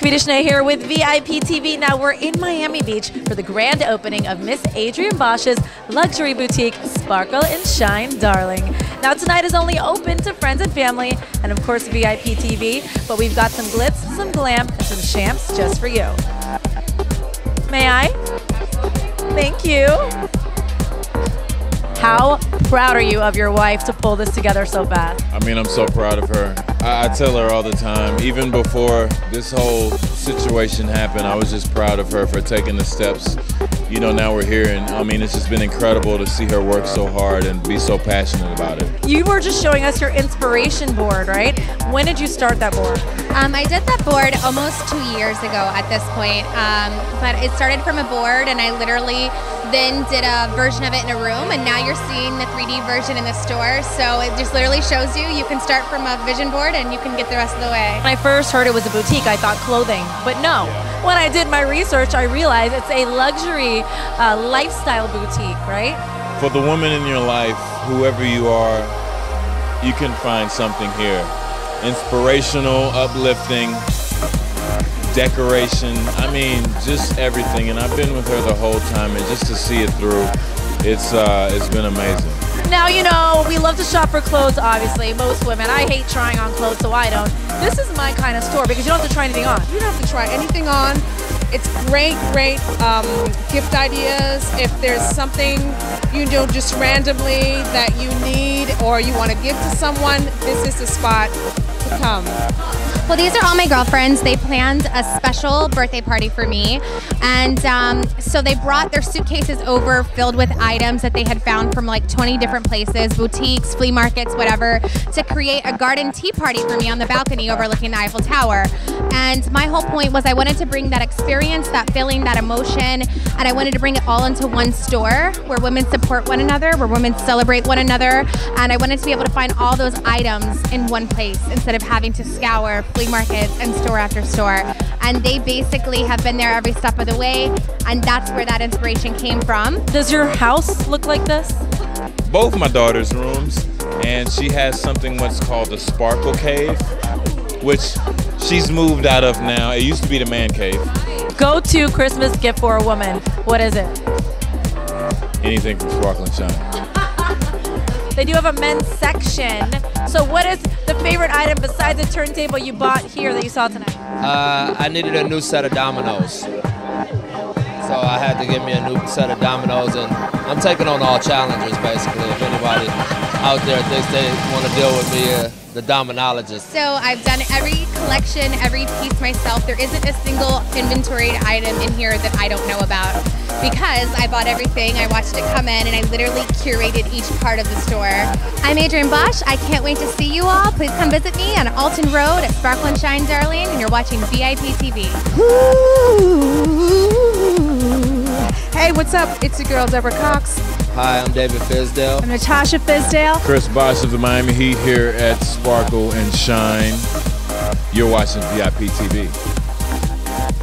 Kavita here with VIP TV. Now we're in Miami Beach for the grand opening of Miss Adrienne Bosh's luxury boutique, Sparkle and Shine Darling. Now tonight is only open to friends and family, and of course VIP TV, but we've got some glitz, some glam, and some champs just for you. May I? Thank you. How proud are you of your wife to pull this together so fast? I mean, I'm so proud of her. I, I, tell her all the time, even before this whole situation happened, I was just proud of her for taking the steps. You know, now we're here, and I mean, it's just been incredible to see her work so hard and be so passionate about it. You were just showing us your inspiration board, right? When did you start that board? Um, I did that board almost two years ago at this point, um, but it started from a board, and I literally then did a version of it in a room, and now you're seeing the 3D version in the store. So it just literally shows you you can start from a vision board and you can get the rest of the way. When I first heard it was a boutique, I thought clothing, but no. When I did my research, I realized it's a luxury uh, lifestyle boutique, right? For the woman in your life, whoever you are, you can find something here. Inspirational, uplifting, decoration. I mean, just everything. And I've been with her the whole time, and just to see it through, it's uh, it's been amazing. Now you know we love to shop for clothes. Obviously, most women. I hate trying on clothes, so I don't. This is my kind of store because you don't have to try anything on. You don't have to try anything on. It's great, great um, gift ideas. If there's something you know just randomly that you need or you want to give to someone, this is the spot to come. Well, these are all my girlfriends. They planned a special birthday party for me. And um, so they brought their suitcases over filled with items that they had found from like 20 different places, boutiques, flea markets, whatever, to create a garden tea party for me on the balcony overlooking the Eiffel Tower. And my whole point was I wanted to bring that experience, that feeling, that emotion, and I wanted to bring it all into one store where women support one another, where women celebrate one another. And I wanted to be able to find all those items in one place instead of having to scour flea markets and store after store. And they basically have been there every step of the way, and that's where that inspiration came from. Does your house look like this? Both my daughter's rooms, and she has something what's called the Sparkle Cave, which she's moved out of now. It used to be the man cave. Go to Christmas gift for a woman. What is it? Anything from Sparkling and Shine. They do have a men's section. So, what is the favorite item besides the turntable you bought here that you saw tonight? Uh, I needed a new set of dominoes. So I had to get me a new set of dominoes, and I'm taking on all challenges basically. If anybody out there thinks they want to deal with me, uh, the dominologist. So I've done every collection, every piece myself. There isn't a single inventoried item in here that I don't know about because I bought everything. I watched it come in and I literally curated each part of the store. I'm Adrienne Bosh. I can't wait to see you all. Please come visit me on Alton Road at Sparkle and Shine, Darling, and you're watching VIP TV. Hey, what's up? It's your girl, Deborah Cox. Hi, I'm David Fizdale. I'm Natasha Fizdale. Chris Bosh of the Miami Heat here at Sparkle and Shine. You're watching VIP TV. VIP